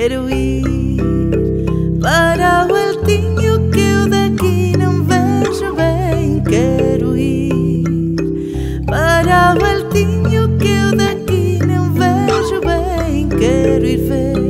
quero ir para o altinho que eu daqui não vejo bem. Quero ir para o altinho que eu daqui não vejo bem. Quero ir ver.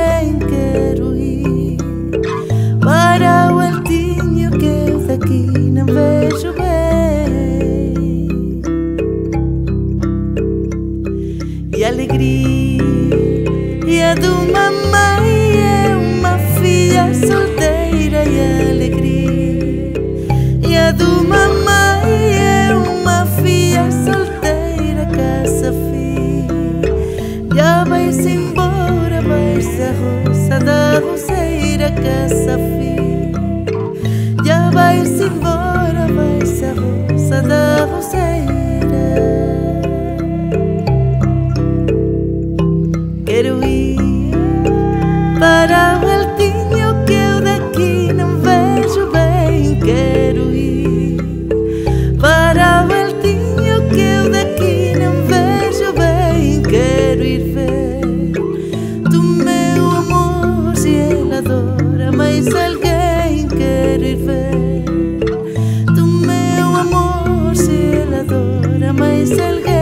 alegria do mamãe é uma filha solteira e alegria. Do mamãe é uma filha solteira casa filha já vai-se embora vai-se a roça da roceira casa filha para o altinho que eu daqui não vejo bem. Quero ir para o altinho que eu daqui não vejo bem. Quero ir ver do meu amor se ele adora mais alguém. Quero ir ver do meu amor se ele adora mais alguém.